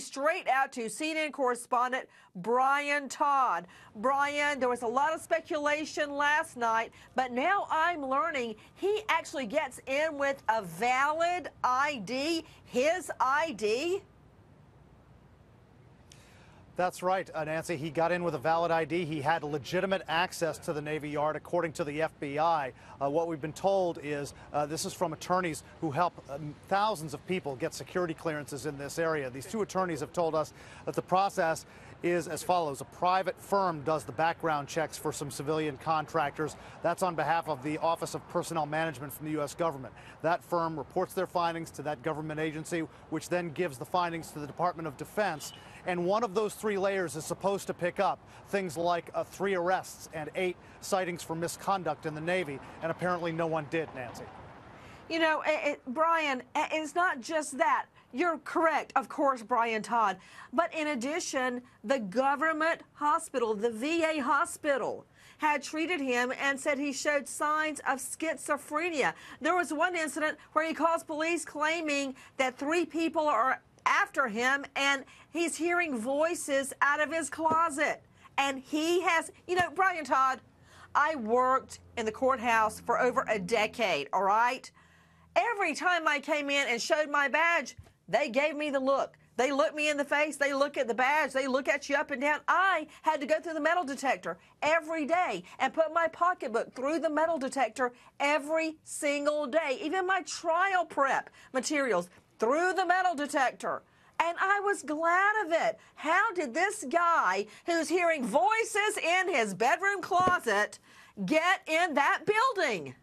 Straight out to CNN correspondent Brian Todd. Brian, there was a lot of speculation last night, but now I'm learning he actually gets in with a valid ID, his ID. That's right, uh, Nancy. He got in with a valid ID. He had legitimate access to the Navy Yard, according to the FBI. Uh, what we've been told is uh, this is from attorneys who help um, thousands of people get security clearances in this area. These two attorneys have told us that the process is as follows. A private firm does the background checks for some civilian contractors. That's on behalf of the Office of Personnel Management from the U.S. government. That firm reports their findings to that government agency, which then gives the findings to the Department of Defense. And one of those three layers is supposed to pick up things like uh, three arrests and eight sightings for misconduct in the Navy. And apparently no one did, Nancy. You know, it, it, Brian, it's not just that. You're correct, of course, Brian Todd. But in addition, the government hospital, the VA hospital, had treated him and said he showed signs of schizophrenia. There was one incident where he calls police claiming that three people are after him and he's hearing voices out of his closet. And he has, you know, Brian Todd, I worked in the courthouse for over a decade, all right? Every time I came in and showed my badge, they gave me the look. They look me in the face. They look at the badge. They look at you up and down. I had to go through the metal detector every day and put my pocketbook through the metal detector every single day. Even my trial prep materials through the metal detector. And I was glad of it. How did this guy who's hearing voices in his bedroom closet get in that building?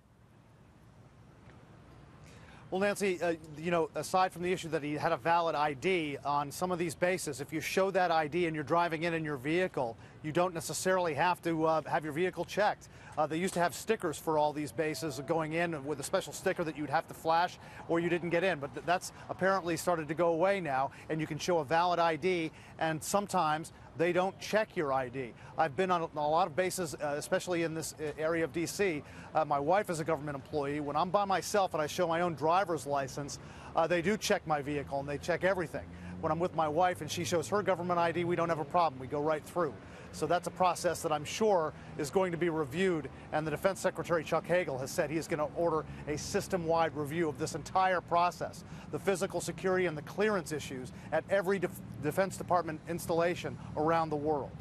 Well, Nancy, uh, you know, aside from the issue that he had a valid ID on some of these bases, if you show that ID and you're driving in in your vehicle, you don't necessarily have to uh, have your vehicle checked. Uh, they used to have stickers for all these bases going in with a special sticker that you'd have to flash or you didn't get in. But th that's apparently started to go away now, and you can show a valid ID, and sometimes they don't check your ID. I've been on a lot of bases, uh, especially in this uh, area of D.C. Uh, my wife is a government employee. When I'm by myself and I show my own driver's license, uh, they do check my vehicle and they check everything. When I'm with my wife and she shows her government ID, we don't have a problem. We go right through. So that's a process that I'm sure is going to be reviewed. And the Defense Secretary Chuck Hagel has said he is going to order a system-wide review of this entire process, the physical security and the clearance issues at every Defense Department installation around the world.